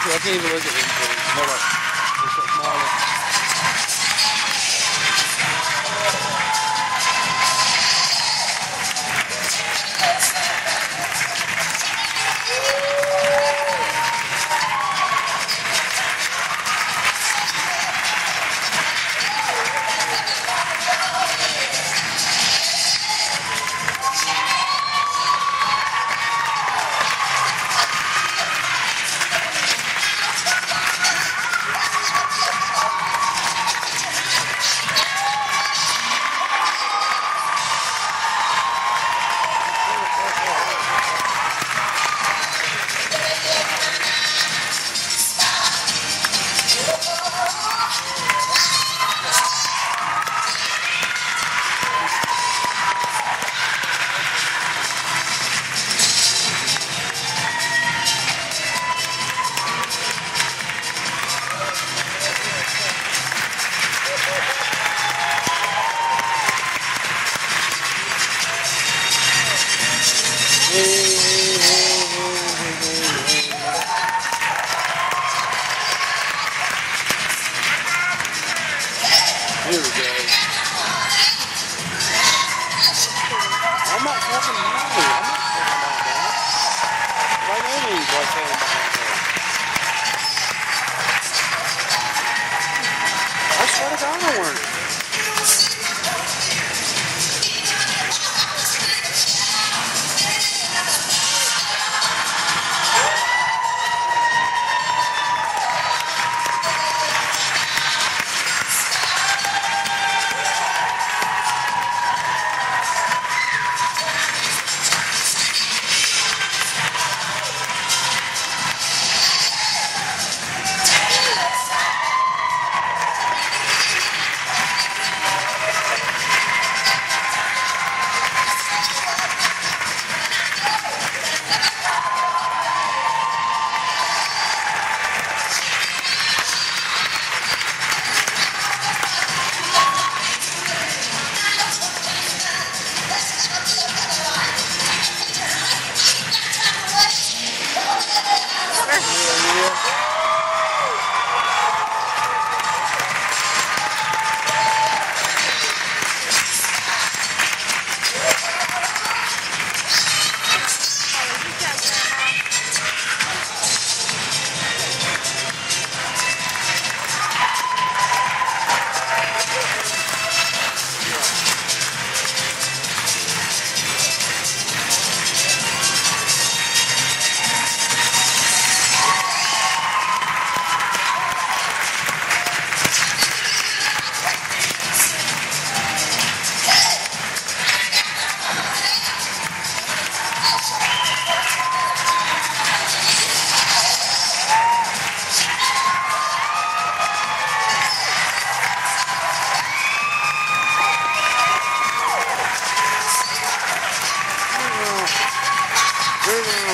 I can't even look at these things. Hold up. Here we go.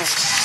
Yeah.